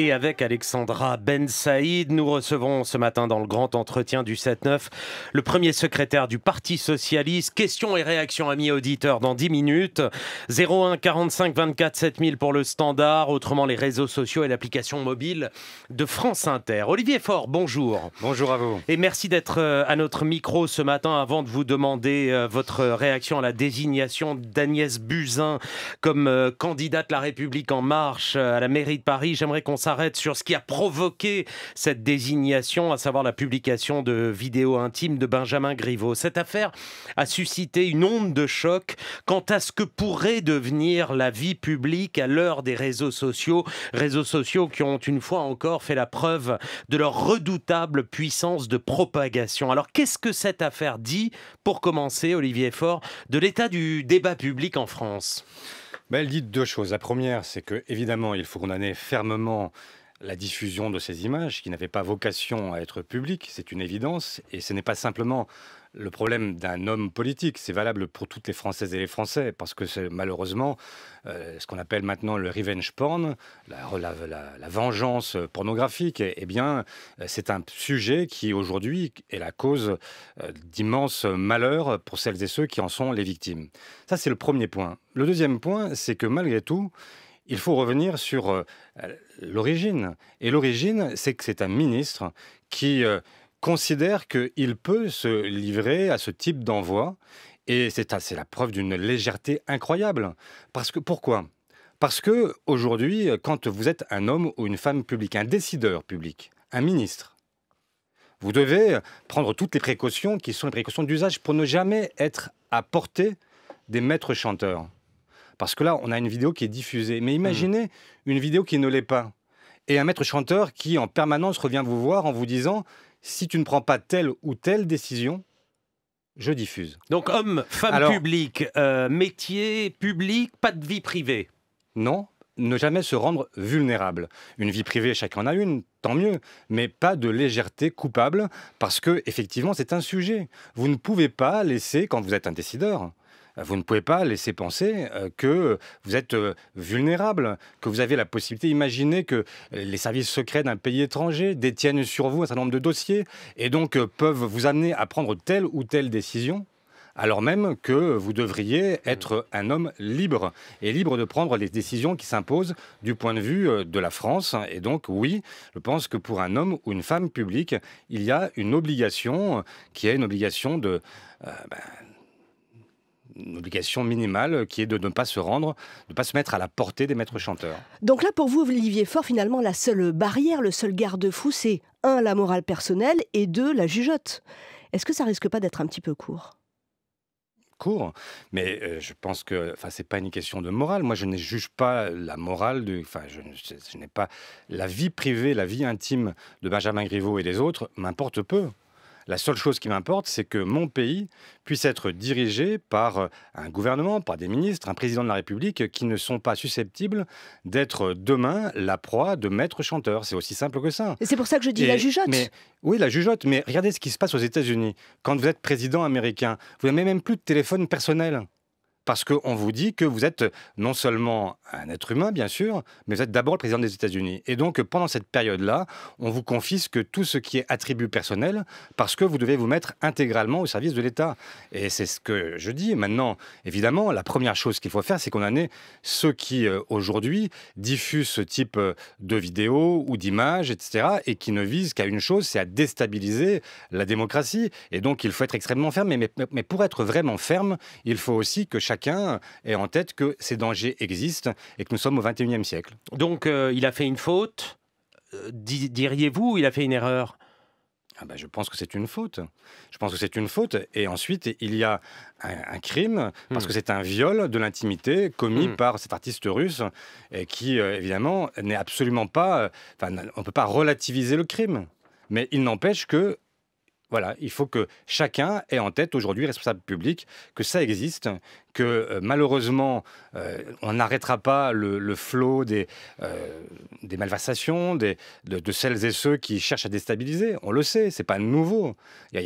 Et avec Alexandra Ben Saïd, nous recevons ce matin dans le grand entretien du 7-9 le premier secrétaire du Parti Socialiste. Questions et réactions, amis auditeurs, dans 10 minutes. 01 45 24 7000 pour le standard, autrement les réseaux sociaux et l'application mobile de France Inter. Olivier Faure, bonjour. Bonjour à vous. Et merci d'être euh, à notre micro ce matin avant de vous demander euh, votre réaction à la désignation d'Agnès Buzyn comme euh, candidate La République en marche à la mairie de Paris. J'aimerais qu'on s'arrête sur ce qui a provoqué cette désignation, à savoir la publication de vidéos intimes de Benjamin Griveaux. Cette affaire a suscité une onde de choc quant à ce que pourrait devenir la vie publique à l'heure des réseaux sociaux, réseaux sociaux qui ont une fois encore fait la preuve de leur redoutable puissance de propagation. Alors qu'est-ce que cette affaire dit, pour commencer, Olivier Faure, de l'état du débat public en France? Elle dit deux choses. La première, c'est que évidemment, il faut condamner fermement la diffusion de ces images qui n'avaient pas vocation à être publiques, c'est une évidence, et ce n'est pas simplement le problème d'un homme politique. C'est valable pour toutes les Françaises et les Français, parce que c'est malheureusement euh, ce qu'on appelle maintenant le revenge porn, la, vengeance pornographique. Eh, bien, euh, c'est un sujet qui aujourd'hui est la cause euh, d'immenses malheurs pour celles et ceux qui en sont les victimes. Ça, c'est le premier point. Le deuxième point, c'est que malgré tout, il faut revenir sur l'origine. Et l'origine, c'est que c'est un ministre qui considère qu'il peut se livrer à ce type d'envoi. Et c'est la preuve d'une légèreté incroyable. Parce que pourquoi? Parce que aujourd'hui, quand vous êtes un homme ou une femme publique, un décideur public, un ministre, vous devez prendre toutes les précautions qui sont les précautions d'usage pour ne jamais être à portée des maîtres chanteurs. Parce que là, on a une vidéo qui est diffusée. Mais imaginez mmh. une vidéo qui ne l'est pas. Et un maître chanteur qui en permanence revient vous voir en vous disant si tu ne prends pas telle ou telle décision, je diffuse. Donc homme, femme publique, euh, métier public, pas de vie privée. Non, ne jamais se rendre vulnérable. Une vie privée, chacun en a une, tant mieux, mais pas de légèreté coupable, parce que effectivement, c'est un sujet. Vous ne pouvez pas laisser, quand vous êtes un décideur, vous ne pouvez pas laisser penser euh, que vous êtes euh, vulnérable, que vous avez la possibilité. Imaginez que les services secrets d'un pays étranger détiennent sur vous un certain nombre de dossiers et donc euh, peuvent vous amener à prendre telle ou telle décision alors même que vous devriez être un homme libre et libre de prendre les décisions qui s'imposent du point de vue de la France. Et donc oui, je pense que pour un homme ou une femme publique, il y a une obligation qui est une obligation de... Ben, une obligation minimale qui est de ne pas se rendre, de ne pas se mettre à la portée des maîtres chanteurs. Donc là, pour vous, Olivier Faure, finalement, la seule barrière, le seul garde-fou, c'est un, la morale personnelle et deux, la jugeote. Est-ce que ça risque pas d'être un petit peu court? Court, mais euh, je pense que enfin c'est pas une question de morale. Moi, je ne juge pas la morale de enfin je, je n'ai pas la vie privée, la vie intime de Benjamin Griveaux et des autres m'importe peu. La seule chose qui m'importe, c'est que mon pays puisse être dirigé par euh, un gouvernement, par des ministres, un président de la République qui ne sont pas susceptibles d'être demain la proie de maîtres chanteurs. C'est aussi simple que ça. Et c'est pour ça que je dis la jugeote. Mais, oui, la jugeote. Mais regardez ce qui se passe aux États-Unis. Quand vous êtes président américain, vous n'avez même plus de téléphone personnel parce qu'on vous dit que vous êtes non seulement un être humain, bien sûr, mais vous êtes d'abord le président des États-Unis. Et donc, pendant cette période-là, on vous confisque tout ce qui est attribut personnel parce que vous devez vous mettre intégralement au service de l'État. Et c'est ce que je dis. Maintenant, évidemment, la première chose qu'il faut faire, c'est ait ceux qui, euh, aujourd'hui, diffusent ce type euh, de vidéos ou d'images, etc., et qui ne visent qu'à une chose, c'est à déstabiliser la démocratie. Et donc, il faut être extrêmement ferme. Mais, mais pour être vraiment ferme, il faut aussi que chaque chacun ait en tête que ces dangers existent et que nous sommes au XXIe siècle. Donc euh, il a fait une faute, euh, diriez-vous, il a fait une erreur? Ah ben, je pense que c'est une faute. Je pense que c'est une faute. Et ensuite, il y a un, crime, parce hmm. que c'est un viol de l'intimité commis hmm. par cet artiste russe, et qui, euh, évidemment, n'est absolument pas... Enfin, on ne peut pas relativiser le crime. Mais il n'empêche que voilà, il faut que chacun ait en tête aujourd'hui, responsable public, que ça existe, que euh, malheureusement, euh, on n'arrêtera pas le, flot des, des malversations, des, de, celles et ceux qui cherchent à déstabiliser. On le sait, c'est pas nouveau.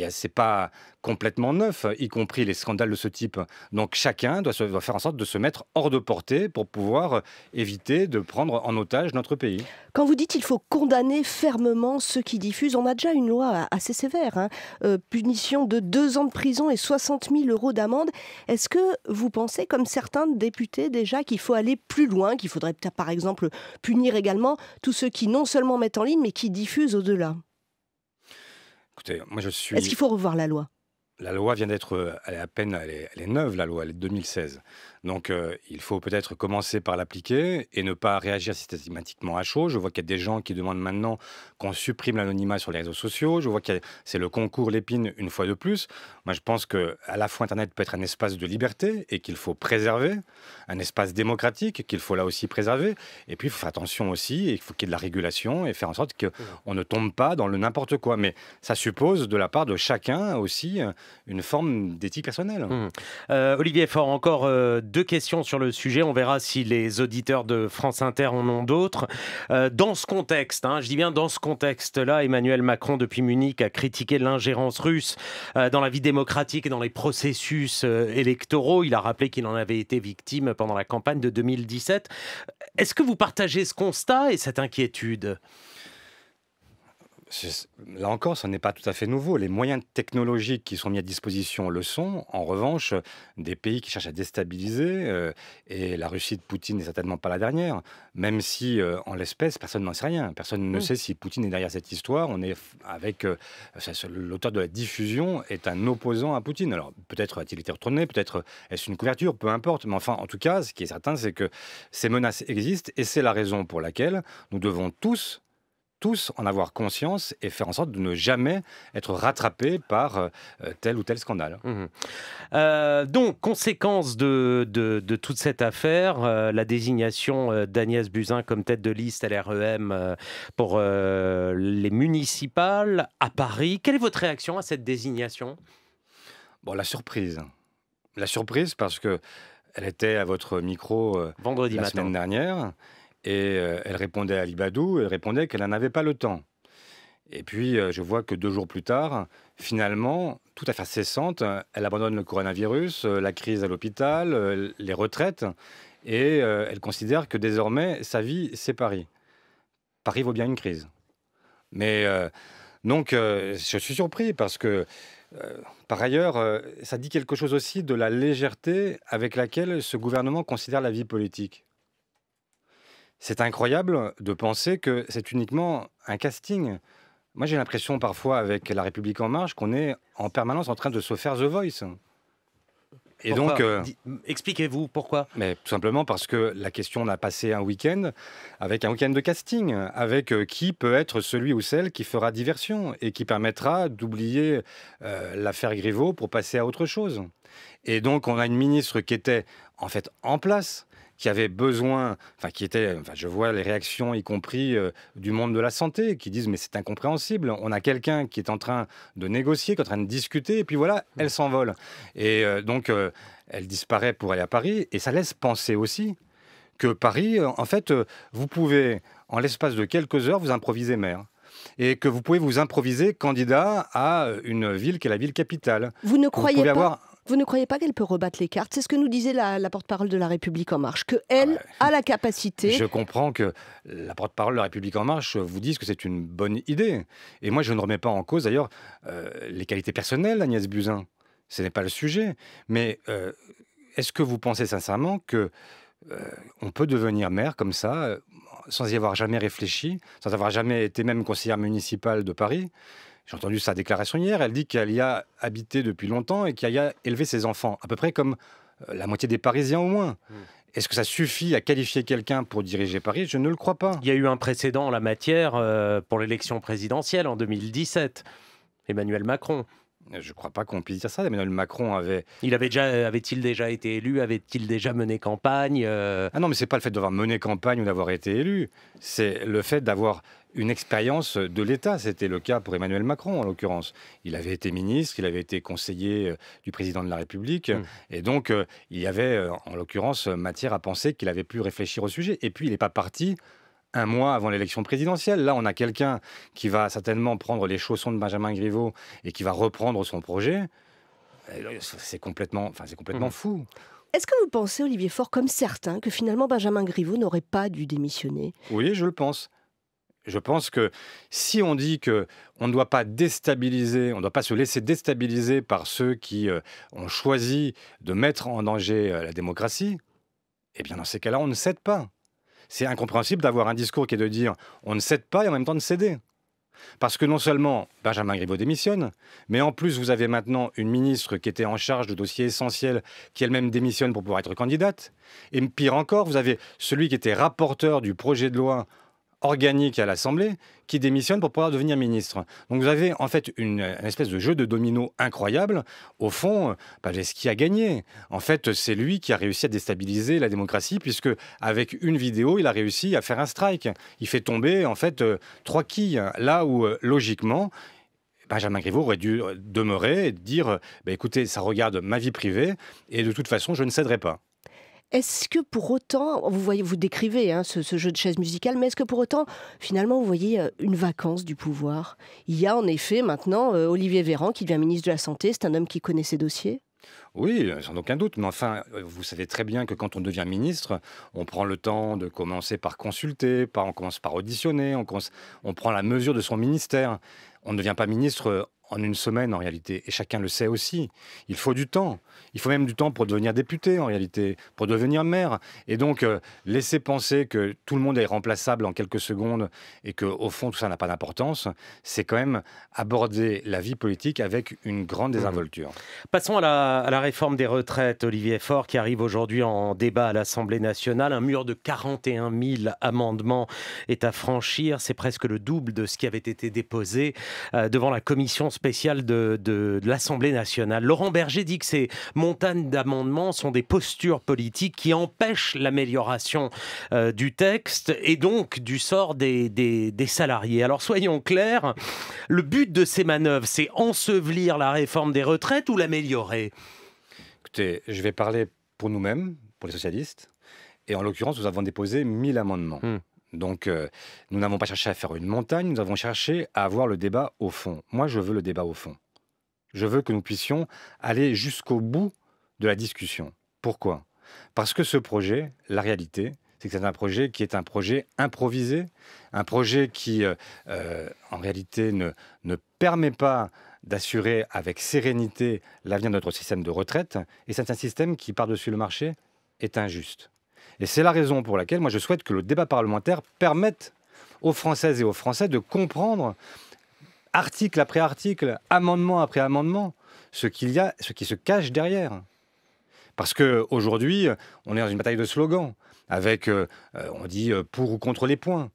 C'est pas complètement neuf, y compris les scandales de ce type. Donc chacun doit, faire en sorte de se mettre hors de portée pour pouvoir éviter de prendre en otage notre pays. Quand vous dites qu'il faut condamner fermement ceux qui diffusent, on a déjà une loi assez sévère, hein. punition de deux ans de prison et 60 000 euros d'amende. Est-ce que pensez, comme certains députés déjà, qu'il faut aller plus loin, qu'il faudrait peut-être par exemple punir également tous ceux qui non seulement mettent en ligne, mais qui diffusent au-delà? Écoutez, moi je suis. Est-ce qu'il faut revoir la loi? La loi vient d'être, elle est à peine, elle est, neuve, la loi, elle est de 2016. Donc euh, il faut peut-être commencer par l'appliquer et ne pas réagir systématiquement à chaud. Je vois qu'il y a des gens qui demandent maintenant qu'on supprime l'anonymat sur les réseaux sociaux. Je vois que c'est le concours l'épine une fois de plus. Moi je pense que à la fois Internet peut être un espace de liberté et qu'il faut préserver, un espace démocratique qu'il faut là aussi préserver. Et puis il faut faire attention aussi, et il faut qu'il y ait de la régulation et faire en sorte qu'on ne tombe pas dans le n'importe quoi. Mais ça suppose de la part de chacun aussi une forme d'éthique personnelle. Mmh. Euh, Olivier Faure, encore euh, deux questions sur le sujet. On verra si les auditeurs de France Inter en ont d'autres. Euh, dans ce contexte, hein, je dis bien dans ce contexte-là, Emmanuel Macron, depuis Munich, a critiqué l'ingérence russe dans la vie démocratique et dans les processus électoraux. Il a rappelé qu'il en avait été victime pendant la campagne de 2017. Est-ce que vous partagez ce constat et cette inquiétude? Là encore, ce n'est pas tout à fait nouveau. Les moyens technologiques qui sont mis à disposition le sont. En revanche, des pays qui cherchent à déstabiliser, euh, et la Russie de Poutine n'est certainement pas la dernière, même si, euh, en l'espèce, personne n'en sait rien. Personne ne sait si Poutine est derrière cette histoire. On est avec euh, l'auteur de la diffusion est un opposant à Poutine. Alors peut-être a-t-il été retourné, peut-être est-ce une couverture, peu importe. Mais enfin, en tout cas, ce qui est certain, c'est que ces menaces existent, et c'est la raison pour laquelle nous devons tous tous en avoir conscience et faire en sorte de ne jamais être rattrapés par euh, tel ou tel scandale. Mmh euh, donc, conséquence de, de, toute cette affaire, euh, la désignation d'Agnès Buzyn comme tête de liste à l'REM pour les municipales à Paris. Quelle est votre réaction à cette désignation? Bon, la surprise. La surprise parce que elle était à votre micro vendredi la matin. semaine dernière. Et euh, elle répondait à Libadou, elle répondait qu'elle n'en avait pas le temps. Et puis, euh, je vois que deux jours plus tard, finalement, tout à fait cessante, elle abandonne le coronavirus, euh, la crise à l'hôpital, les retraites, et elle considère que désormais, sa vie, c'est Paris. Paris vaut bien une crise. Mais donc, je suis surpris parce que, par ailleurs, ça dit quelque chose aussi de la légèreté avec laquelle ce gouvernement considère la vie politique. C'est incroyable de penser que c'est uniquement un casting. Moi, j'ai l'impression parfois avec La République En Marche qu'on est en permanence en train de se faire The Voice. Et donc, euh, expliquez-vous pourquoi? Mais tout simplement parce que la question, on a passé un week-end avec un week-end de casting, avec euh, qui peut être celui ou celle qui fera diversion et qui permettra d'oublier euh, l'affaire Griveaux pour passer à autre chose. Et donc, on a une ministre qui était en fait en place, qui avait besoin, enfin qui était, enfin, je vois les réactions, y compris euh, du monde de la santé, qui disent mais c'est incompréhensible. On a quelqu'un qui est en train de négocier, qui est en train de discuter, et puis voilà, elle s'envole. Et euh, donc euh, elle disparaît pour aller à Paris, et ça laisse penser aussi que Paris, en fait, vous pouvez en l'espace de quelques heures vous improviser maire et que vous pouvez vous improviser candidat à une ville qui est la ville capitale. Vous ne croyez pas avoir vous ne croyez pas qu'elle peut rebattre les cartes? C'est ce que nous disait la, porte-parole de La République En Marche, qu'elle a la capacité. Je comprends que la porte-parole de La République En Marche vous dise que c'est une bonne idée. Et moi, je ne remets pas en cause d'ailleurs euh, les qualités personnelles d'Agnès Buzyn. Ce n'est pas le sujet. Mais euh, est-ce que vous pensez sincèrement que euh, on peut devenir maire comme ça, sans y avoir jamais réfléchi, sans avoir jamais été même conseillère municipale de Paris? J'ai entendu sa déclaration hier. Elle dit qu'elle y a habité depuis longtemps et qu'elle y a élevé ses enfants, à peu près comme euh, la moitié des Parisiens au moins. Hmm. Est-ce que ça suffit à qualifier quelqu'un pour diriger Paris? Je ne le crois pas. Il y a eu un précédent en la matière euh, pour l'élection présidentielle en 2017. Emmanuel Macron. Je ne crois pas qu'on puisse dire ça. Emmanuel Macron avait. Il avait déjà, avait-il déjà été élu? Avait-il déjà mené campagne euh? Ah non, mais c'est pas le fait d'avoir mené campagne ou d'avoir été élu. C'est le fait d'avoir une expérience de l'État. C'était le cas pour Emmanuel Macron, en l'occurrence. Il avait été ministre, il avait été conseiller euh, du président de la République. Mmh. Et donc, euh, il y avait, en l'occurrence, matière à penser qu'il avait pu réfléchir au sujet. Et puis, il n'est pas parti un mois avant l'élection présidentielle. Là, on a quelqu'un qui va certainement prendre les chaussons de Benjamin Griveaux et qui va reprendre son projet. C'est complètement, enfin, c'est complètement mmh. fou. Est-ce que vous pensez, Olivier Faure, comme certains, que finalement Benjamin Griveaux n'aurait pas dû démissionner? Oui, je le pense. Je pense que si on dit que on ne doit pas déstabiliser, on ne doit pas se laisser déstabiliser par ceux qui euh, ont choisi de mettre en danger euh, la démocratie, eh bien dans ces cas-là, on ne cède pas c'est incompréhensible d'avoir un discours qui est de dire on ne cède pas et en même temps de céder. Parce que non seulement Benjamin Griveaux démissionne, mais en plus vous avez maintenant une ministre qui était en charge de dossiers essentiels qui elle-même démissionne pour pouvoir être candidate. Et pire encore, vous avez celui qui était rapporteur du projet de loi organique à l'Assemblée qui démissionne pour pouvoir devenir ministre. Donc vous avez en fait une, espèce de jeu de domino incroyable. Au fond, bah, ce qui a gagné En fait, c'est lui qui a réussi à déstabiliser la démocratie puisque avec une vidéo, il a réussi à faire un strike. Il fait tomber en fait euh, trois quilles. Là où euh, logiquement, Benjamin Griveaux aurait dû euh, demeurer et dire bah, écoutez, ça regarde ma vie privée et de toute façon, je ne céderai pas. Est-ce que pour autant, vous voyez, vous décrivez hein, ce, jeu de chaise musicale, mais est-ce que pour autant, finalement, vous voyez euh, une vacance du pouvoir? Il y a en effet maintenant euh, Olivier Véran qui devient ministre de la Santé, c'est un homme qui connaît ses dossiers? Oui, sans aucun doute. Mais enfin, vous savez très bien que quand on devient ministre, on prend le temps de commencer par consulter, on commence par auditionner, on, on prend la mesure de son ministère. On ne devient pas ministre en une semaine en réalité. Et chacun le sait aussi. Il faut du temps. Il faut même du temps pour devenir député en réalité, pour devenir maire. Et donc, euh, laisser penser que tout le monde est remplaçable en quelques secondes et qu'au fond tout ça n'a pas d'importance, c'est quand même aborder la vie politique avec une grande mmh. désinvolture. Passons à la, à la, réforme des retraites, Olivier Faure, qui arrive aujourd'hui en débat à l'Assemblée nationale. Un mur de 41 000 amendements est à franchir. C'est presque le double de ce qui avait été déposé euh, devant la commission spéciale de, de, l'Assemblée nationale. Laurent Berger dit que ces montagnes d'amendements sont des postures politiques qui empêchent l'amélioration euh, du texte et donc du sort des, des, des salariés. Alors soyons clairs, le but de ces manœuvres, c'est ensevelir la réforme des retraites ou l'améliorer? Écoutez, je vais parler pour nous-mêmes, pour les socialistes. Et en l'occurrence, nous avons déposé 1000 amendements. Hmm. Donc, euh, nous n'avons pas cherché à faire une montagne, nous avons cherché à avoir le débat au fond. Moi, je veux le débat au fond. Je veux que nous puissions aller jusqu'au bout de la discussion. Pourquoi? Parce que ce projet, la réalité, c'est que c'est un projet qui est un projet improvisé, un projet qui, euh, euh, en réalité, ne, ne permet pas d'assurer avec sérénité l'avenir de notre système de retraite. Et c'est un système qui, par-dessus le marché, est injuste. Et c'est la raison pour laquelle moi je souhaite que le débat parlementaire permette aux Françaises et aux Français de comprendre article après article, amendement après amendement, ce qu'il y a, ce qui se cache derrière. Parce qu'aujourd'hui, on est dans une bataille de slogans, avec, euh, euh, on dit, euh, pour ou contre les points.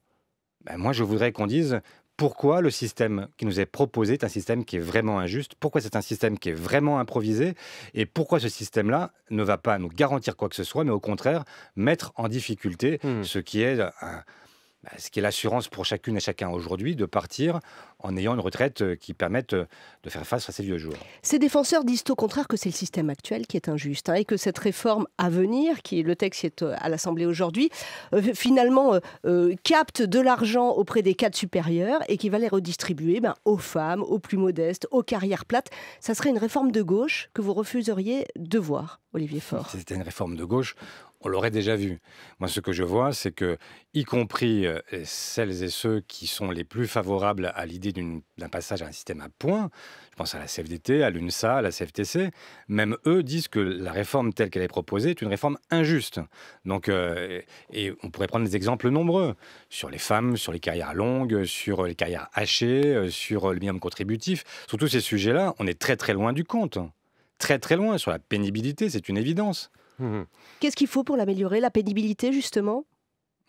Ben moi, je voudrais qu'on dise pourquoi le système qui nous est proposé est un système qui est vraiment injuste, pourquoi c'est un système qui est vraiment improvisé, et pourquoi ce système-là ne va pas nous garantir quoi que ce soit, mais au contraire mettre en difficulté mmh. ce qui est un, ce qui est l'assurance pour chacune et chacun aujourd'hui de partir en ayant une retraite euh, qui permette euh, de faire face à ces vieux jours. Ces défenseurs disent au contraire que c'est le système actuel qui est injuste hein, et que cette réforme à venir, qui est le texte qui est euh, à l'Assemblée aujourd'hui, finalement capte de l'argent auprès des cadres supérieurs et qui va les redistribuer ben, aux femmes, aux plus modestes, aux carrières plates. Ça serait une réforme de gauche que vous refuseriez de voir, Olivier Faure. C'était une réforme de gauche on l'aurait déjà vu. Moi, ce que je vois, c'est que, y compris euh, celles et ceux qui sont les plus favorables à l'idée d'un passage à un système à points, je pense à la CFDT, à l'UNSA, à la CFTC, même eux disent que la réforme telle qu'elle est proposée est une réforme injuste. Donc, euh, et on pourrait prendre des exemples nombreux sur les femmes, sur les carrières longues, sur les carrières hachées, euh, sur le minimum contributif. Sur tous ces sujets-là, on est très très loin du compte. Très très loin sur la pénibilité, c'est une évidence. Mmh Qu'est-ce qu'il faut pour l'améliorer La pénibilité, justement?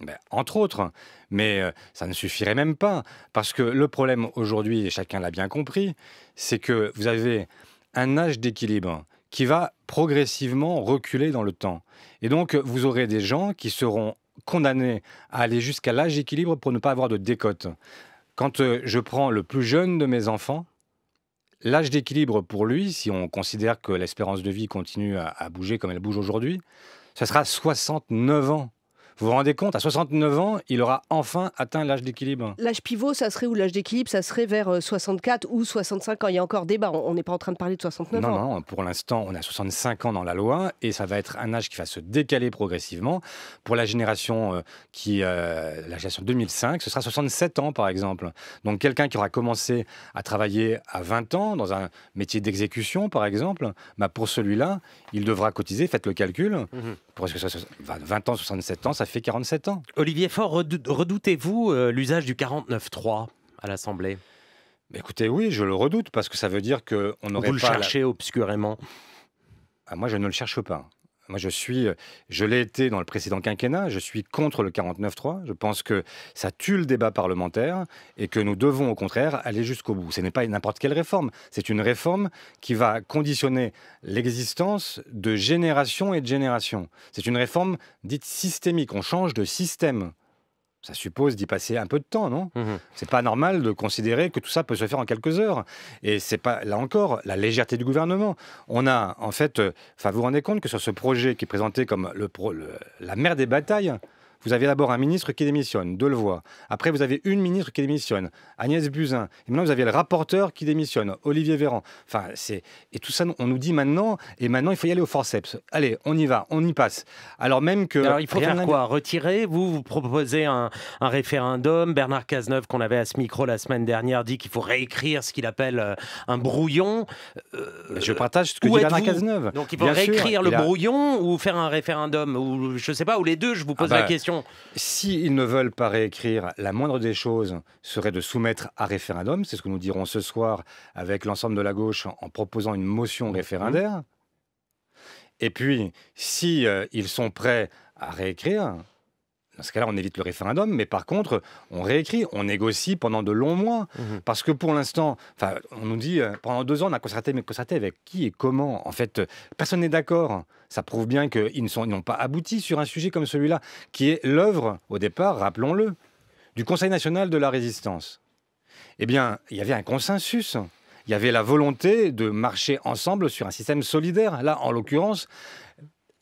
Ben, entre autres, mais euh, ça ne suffirait même pas, parce que le problème aujourd'hui, et chacun l'a bien compris, c'est que vous avez un âge d'équilibre qui va progressivement reculer dans le temps. Et donc, vous aurez des gens qui seront condamnés à aller jusqu'à l'âge d'équilibre pour ne pas avoir de décote. Quand euh, je prends le plus jeune de mes enfants, l'âge d'équilibre pour lui, si on considère que l'espérance de vie continue à, bouger comme elle bouge aujourd'hui, ce sera 69 ans. Vous vous rendez compte, à 69 ans, il aura enfin atteint l'âge d'équilibre. L'âge pivot, ça serait où l'âge d'équilibre? Ça serait vers 64 euh, ou 65 ans. Il y a encore débat. On n'est pas en train de parler de 69 non, ans. Non, non, pour l'instant, on a 65 ans dans la loi et ça va être un âge qui va se décaler progressivement. Pour la génération euh, qui, euh, la génération 2005, ce sera 67 ans par exemple. Donc quelqu'un qui aura commencé à travailler à 20 ans dans un métier d'exécution par exemple, bah pour celui-là, il devra cotiser. Faites le calcul. Mmh. Pour que 20 ans, 67 ans, ça fait 47 ans? Olivier Faure, redoutez-vous euh, l'usage du 49.3 à l'Assemblée? Écoutez, oui, je le redoute parce que ça veut dire qu'on n'aurait pas. Vous le cherchez obscurément? Ah, Moi, je ne le cherche pas. Moi, je suis, euh, je l'ai été dans le précédent quinquennat, je suis contre le 49-3. Je pense que ça tue le débat parlementaire et que nous devons au contraire aller jusqu'au bout. Ce n'est pas n'importe quelle réforme, c'est une réforme qui va conditionner l'existence de génération et de génération. C'est une réforme dite systémique, on change de système ça suppose d'y passer un peu de temps, non? Ce mmh C'est pas normal de considérer que tout ça peut se faire en quelques heures. Et c'est pas, là encore, la légèreté du gouvernement. On a, en fait, euh, enfin, vous vous rendez compte que sur ce projet qui est présenté comme le, la mère des batailles, vous avez d'abord un ministre qui démissionne, Delevoye. Après, vous avez une ministre qui démissionne, Agnès Buzyn. Et maintenant, vous avez le rapporteur qui démissionne, Olivier Véran. Enfin, c'est et tout ça, on nous dit maintenant, et maintenant, il faut y aller au forceps. Allez, on y va, on y passe. Alors même que. Alors, il faut faire quoi Retirer Vous, vous proposez un, référendum. Bernard Cazeneuve, qu'on avait à ce micro la semaine dernière, dit qu'il faut réécrire ce qu'il appelle euh, un brouillon. Euh, je partage ce que dit Bernard Cazeneuve. Donc, il faut réécrire le brouillon ou faire un référendum ou je sais pas, ou les deux. Je vous pose ah la bah, question. S'ils ne veulent pas réécrire, la moindre des choses serait de soumettre à référendum. C'est ce que nous dirons ce soir avec l'ensemble de la gauche en proposant une motion mmh. référendaire. Et puis, si euh, ils sont prêts à réécrire, dans ce cas-là, on évite le référendum, mais par contre, on réécrit, on négocie pendant de longs mois. Mmh Parce que pour l'instant, on nous dit, euh, pendant deux ans, on a concerté, mais concerté avec qui et comment En fait, personne n'est d'accord. Ça prouve bien qu'ils n'ont pas abouti sur un sujet comme celui-là, qui est l'œuvre, au départ, rappelons-le, du Conseil national de la résistance. Eh bien, il y avait un consensus. Il y avait la volonté de marcher ensemble sur un système solidaire. Là, en l'occurrence,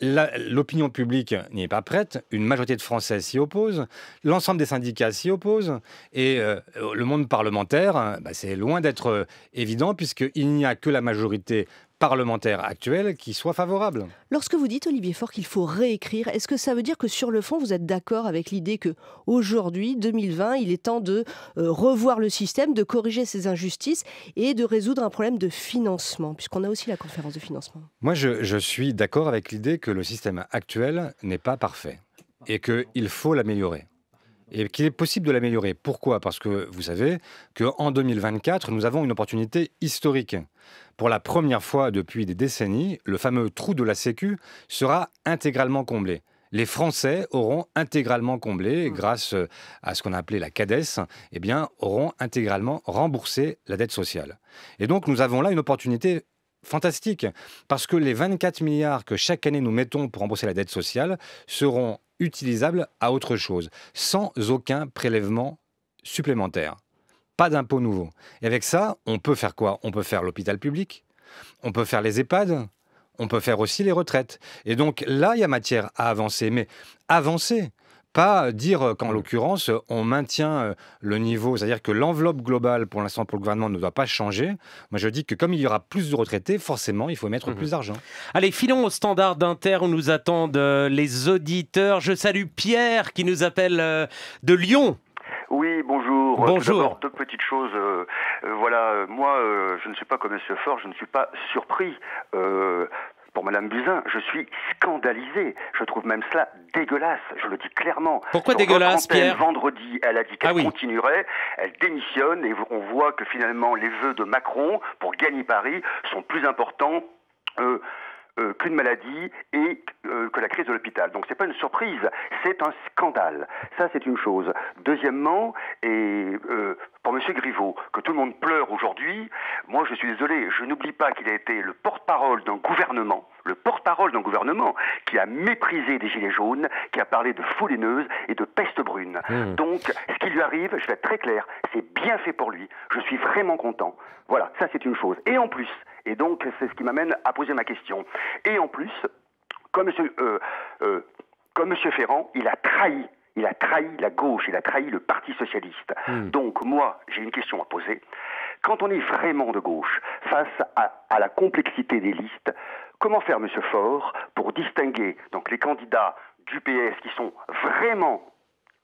L'opinion publique n'y est pas prête, une majorité de Français s'y oppose, l'ensemble des syndicats s'y oppose, et euh, le monde parlementaire, bah, c'est loin d'être euh, évident puisqu'il n'y a que la majorité parlementaire actuelle qui soit favorable. Lorsque vous dites, Olivier Faure, qu'il faut réécrire, est-ce que ça veut dire que sur le fond, vous êtes d'accord avec l'idée que aujourd'hui, 2020, il est temps de euh, revoir le système, de corriger ces injustices et de résoudre un problème de financement, puisqu'on a aussi la conférence de financement. Moi, je, je suis d'accord avec l'idée que le système actuel n'est pas parfait et qu'il faut l'améliorer et qu'il est possible de l'améliorer. Pourquoi? Parce que vous savez qu'en 2024, nous avons une opportunité historique. Pour la première fois depuis des décennies, le fameux trou de la Sécu sera intégralement comblé. Les Français auront intégralement comblé, mmh. grâce à ce qu'on a appelé la CADES, eh bien, auront intégralement remboursé la dette sociale. Et donc, nous avons là une opportunité fantastique, parce que les 24 milliards que chaque année nous mettons pour rembourser la dette sociale seront utilisables à autre chose, sans aucun prélèvement supplémentaire pas d'impôts nouveaux. Et avec ça, on peut faire quoi? On peut faire l'hôpital public, on peut faire les EHPAD, on peut faire aussi les retraites. Et donc là, il y a matière à avancer, mais avancer. Pas dire qu'en l'occurrence, on maintient euh, le niveau, c'est-à-dire que l'enveloppe globale pour l'instant pour le gouvernement ne doit pas changer. Moi, je dis que comme il y aura plus de retraités, forcément, il faut mettre mhm. plus d'argent. Allez, filons au standard d'Inter où nous attendent euh, les auditeurs. Je salue Pierre qui nous appelle euh, de Lyon. Oui, bonjour. Bonjour. deux petites choses. Euh, euh, voilà, moi, euh, je ne suis pas comme M. Fort, je ne suis pas surpris. Pour Madame Buzyn, je suis scandalisé. Je trouve même cela dégueulasse. Je le dis clairement. Pourquoi dégueulasse, Pierre? Vendredi, elle a dit qu'elle ah continuerait. Elle démissionne et on voit que finalement les vœux de Macron pour gagner Paris sont plus importants euh, qu'une maladie et euh, que la crise de l'hôpital. Donc c'est pas une surprise, c'est un scandale. Ça c'est une chose. Deuxièmement, et euh, pour M. Griveaux, que tout le monde pleure aujourd'hui, moi je suis désolé, je n'oublie pas qu'il a été le porte-parole d'un gouvernement, le porte-parole d'un gouvernement qui a méprisé des gilets jaunes, qui a parlé de foulineuses et de peste brune. Mmh. Donc ce qui lui arrive, je vais être très clair, c'est bien fait pour lui. Je suis vraiment content. Voilà, ça c'est une chose. Et en plus, et donc c'est ce qui m'amène à poser ma question, et en plus, comme monsieur, euh, euh, comme monsieur Ferrand, il a trahi il a trahi la gauche, il a trahi le Parti socialiste. Hmm. Donc moi, j'ai une question à poser. Quand on est vraiment de gauche, face à, à la complexité des listes, comment faire, Monsieur Faure, pour distinguer donc les candidats du PS qui sont vraiment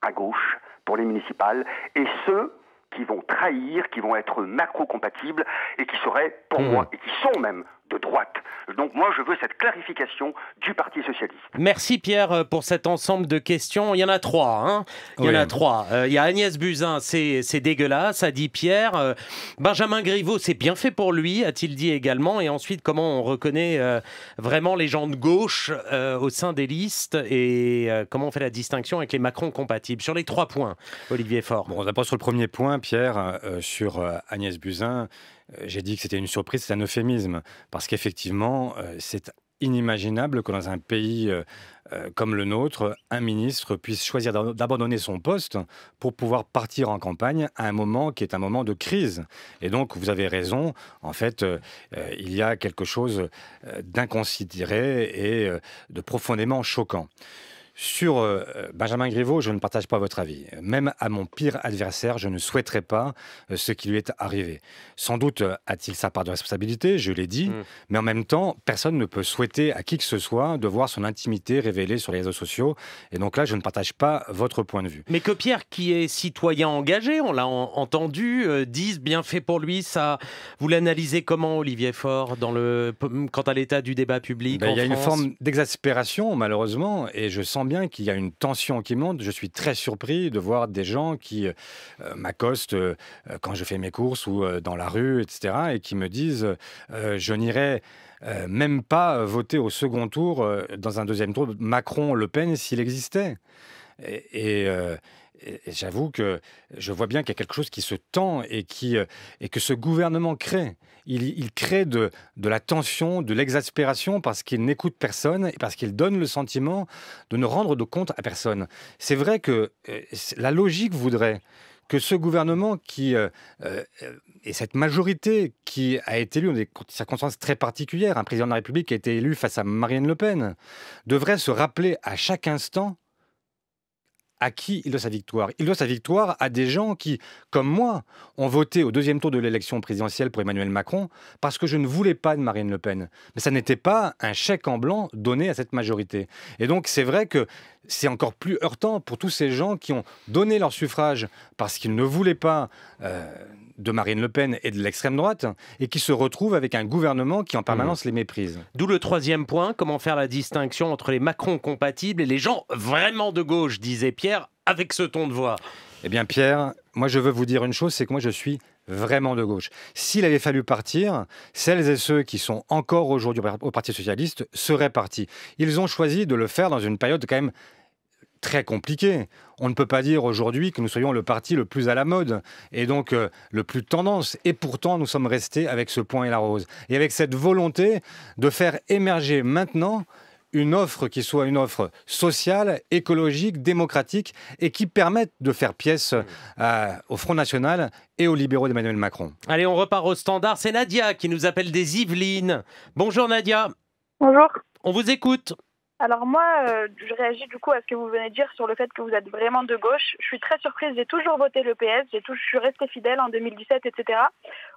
à gauche pour les municipales et ceux qui vont trahir, qui vont être macro-compatibles et qui seraient, pour Hmm. moi, et qui sont même de droite. Donc moi, je veux cette clarification du Parti socialiste. Merci Pierre euh, pour cet ensemble de questions. Il y en a trois. Hein Il y en Oui. a trois. Euh, il y a Agnès Buzyn, c'est c'est dégueulasse, a dit Pierre. Euh, Benjamin Griveaux, c'est bien fait pour lui, a-t-il dit également. Et ensuite, comment on reconnaît euh, vraiment les gens de gauche euh, au sein des listes et euh, comment on fait la distinction avec les Macron compatibles? Sur les trois points, Olivier Faure. Bon, d'abord sur le premier point, Pierre, euh, sur euh, Agnès Buzyn, j'ai dit que c'était une surprise, c'est un euphémisme, parce qu'effectivement, euh, c'est inimaginable que dans un pays euh, euh, comme le nôtre, un ministre puisse choisir d'ab- d'abandonner son poste pour pouvoir partir en campagne à un moment qui est un moment de crise. Et donc, vous avez raison, en fait, euh, euh, il y a quelque chose euh, d'inconsidéré et euh, de profondément choquant. Sur euh, Benjamin Griveaux, je ne partage pas votre avis. Même à mon pire adversaire, je ne souhaiterais pas euh, ce qui lui est arrivé. Sans doute euh, a-t-il sa part de responsabilité, je l'ai dit, Mm. mais en même temps, personne ne peut souhaiter à qui que ce soit de voir son intimité révélée sur les réseaux sociaux. Et donc là, je ne partage pas votre point de vue. Mais que Pierre, qui est citoyen engagé, on l'a en- entendu, dise bien fait pour lui, ça. Vous l'analysez comment, Olivier Faure, dans le, quant à l'état du débat public Ben, en il y a une France? forme d'exaspération, malheureusement, et je sens bien qu'il y a une tension qui monte. Je suis très surpris de voir des gens qui euh, m'accostent euh, quand je fais mes courses ou euh, dans la rue, etc., et qui me disent euh, Je n'irai euh, même pas voter au second tour, euh, dans un deuxième tour, Macron-Le Pen s'il existait. Euh, et j'avoue que je vois bien qu'il y a quelque chose qui se tend et, qui, euh, et que ce gouvernement crée. Il, crée de, de la tension, de l'exaspération parce qu'il n'écoute personne et parce qu'il donne le sentiment de ne rendre de compte à personne. C'est vrai que euh, la logique voudrait que ce gouvernement qui euh, et cette majorité qui a été élue dans des circonstances très particulières, un président de la République qui a été élu face à Marine Le Pen, devrait se rappeler à chaque instant à qui il doit sa victoire. Il doit sa victoire à des gens qui, comme moi, ont voté au deuxième tour de l'élection présidentielle pour Emmanuel Macron parce que je ne voulais pas de Marine Le Pen. Mais ça n'était pas un chèque en blanc donné à cette majorité. Et donc c'est vrai que c'est encore plus heurtant pour tous ces gens qui ont donné leur suffrage parce qu'ils ne voulaient pas euh, de Marine Le Pen et de l'extrême droite et qui se retrouvent avec un gouvernement qui en permanence les méprise. D'où le troisième point, comment faire la distinction entre les Macron compatibles et les gens vraiment de gauche, disait Pierre, avec ce ton de voix. Eh bien, Pierre, moi, je veux vous dire une chose, c'est que moi, je suis vraiment de gauche. S'il avait fallu partir, celles et ceux qui sont encore aujourd'hui au Parti socialiste seraient partis. Ils ont choisi de le faire dans une période quand même très compliquée. On ne peut pas dire aujourd'hui que nous soyons le parti le plus à la mode et donc euh, le plus tendance. Et pourtant, nous sommes restés avec ce point et la rose. Et avec cette volonté de faire émerger maintenant une offre qui soit une offre sociale, écologique, démocratique et qui permette de faire pièce euh, au Front National et aux libéraux d'Emmanuel Macron. Allez, on repart au standard. C'est Nadia qui nous appelle des Yvelines. Bonjour Nadia, Bonjour. on vous écoute. Alors moi, euh, je réagis du coup à ce que vous venez de dire sur le fait que vous êtes vraiment de gauche. Je suis très surprise, j'ai toujours voté le PS, j'ai tout- je suis restée fidèle en 2017, etc.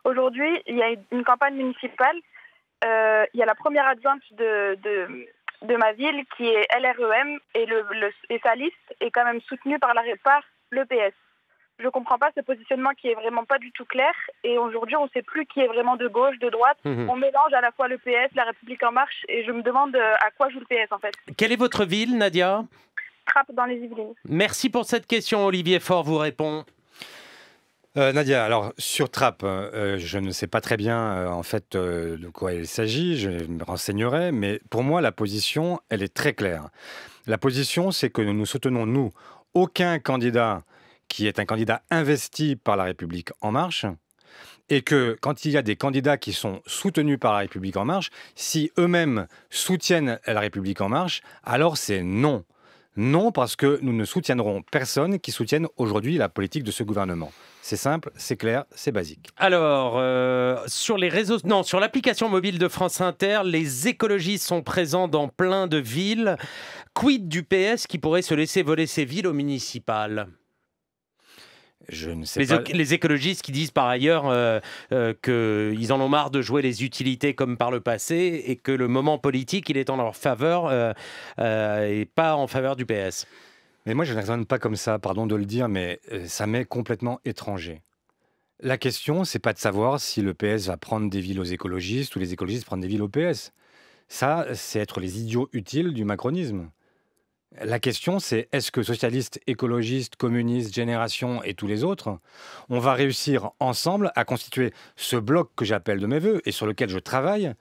Aujourd'hui, il y a une campagne municipale, euh, il y a la première adjointe de, ma ville qui est LREM et, le, le- sa liste est quand même soutenue par, la, par le PS. Je ne comprends pas ce positionnement qui est vraiment pas du tout clair et aujourd'hui on ne sait plus qui est vraiment de gauche, de droite. Mhm. On mélange à la fois le PS, la République en marche et je me demande euh, à quoi joue le PS en fait. Quelle est votre ville, Nadia? Trappe dans les Yvelines. Merci pour cette question. Olivier Faure vous répond. Euh, Nadia, alors sur Trapp, euh, je ne sais pas très bien euh, en fait de quoi il s'agit, je me renseignerai, mais pour moi la position, elle est très claire. La position, c'est que nous soutenons, nous, aucun candidat qui est un candidat investi par la République en marche, et que quand il y a des candidats qui sont soutenus par la République en marche, si eux-mêmes soutiennent la République en marche, alors c'est non. Non, parce que nous ne soutiendrons personne qui soutienne aujourd'hui la politique de ce gouvernement. C'est simple, c'est clair, c'est basique. Alors, euh, sur les réseaux, non, sur l'application mobile de France Inter, les écologistes sont présents dans plein de villes. Quid du PS qui pourrait se laisser voler ses villes aux municipales je ne sais les, pas. les écologistes qui disent par ailleurs euh, euh, qu'ils en ont marre de jouer les utilités comme par le passé et que le moment politique, il est en leur faveur euh, et pas en faveur du PS. Mais moi, je ne raisonne pas comme ça, pardon de le dire, mais ça m'est complètement étranger. La question, c'est pas de savoir si le PS va prendre des villes aux écologistes ou les écologistes prendre des villes au PS. Ça, c'est être les idiots utiles du macronisme. La question, c'est est-ce que socialistes, écologistes, communistes, génération et tous les autres, on va réussir ensemble à constituer ce bloc que j'appelle de mes voeux et sur lequel je travaille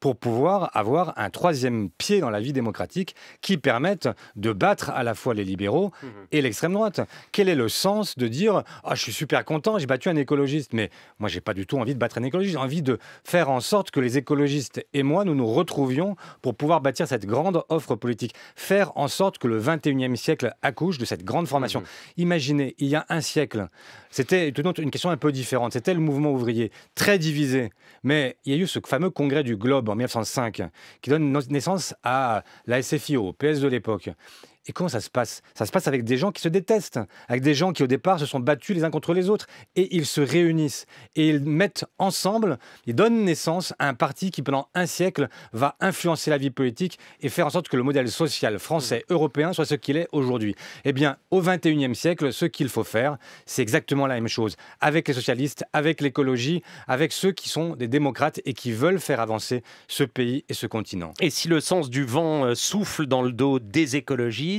pour pouvoir avoir un troisième pied dans la vie démocratique qui permette de battre à la fois les libéraux mmh et l'extrême droite. Quel est le sens de dire ah, je suis super content, j'ai battu un écologiste Mais moi, j'ai pas du tout envie de battre un écologiste. J'ai envie de faire en sorte que les écologistes et moi, nous nous retrouvions pour pouvoir bâtir cette grande offre politique. Faire en sorte que le 21e siècle accouche de cette grande formation. Mmh Imaginez, il y a un siècle, c'était une question un peu différente. C'était le mouvement ouvrier, très divisé. Mais il y a eu ce fameux congrès du Globe en 1905 qui donne naissance à la SFIO, PS de l'époque. Et comment ça se passe? Ça se passe avec des gens qui se détestent, avec des gens qui au départ se sont battus les uns contre les autres. Et ils se réunissent et ils mettent ensemble, ils donnent naissance à un parti qui pendant un siècle va influencer la vie politique et faire en sorte que le modèle social français, mmh. européen soit ce qu'il est aujourd'hui. Eh bien, au 21e siècle, ce qu'il faut faire, c'est exactement la même chose. Avec les socialistes, avec l'écologie, avec ceux qui sont des démocrates et qui veulent faire avancer ce pays et ce continent. Et si le sens du vent euh, souffle dans le dos des écologistes,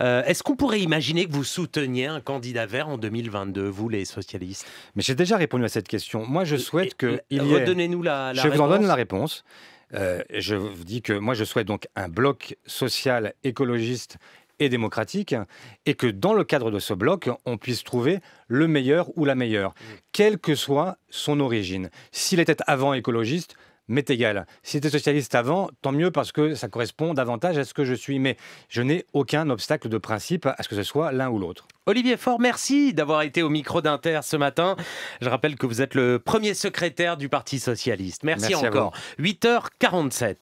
euh, est-ce qu'on pourrait imaginer que vous souteniez un candidat vert en 2022, vous les socialistes? Mais j'ai déjà répondu à cette question. Moi, je souhaite que... Redonnez-nous la, la, Je vous en donne la réponse. Euh, je vous dis que moi, je souhaite donc un bloc social, écologiste et démocratique, et que dans le cadre de ce bloc, on puisse trouver le meilleur ou la meilleure, mmh. quelle que soit son origine. S'il était avant écologiste, m'est égal. Si tu socialiste avant, tant mieux parce que ça correspond davantage à ce que je suis. Mais je n'ai aucun obstacle de principe à ce que ce soit l'un ou l'autre. Olivier Faure, merci d'avoir été au micro d'Inter ce matin. Je rappelle que vous êtes le premier secrétaire du Parti socialiste. Merci, merci encore. 8h47.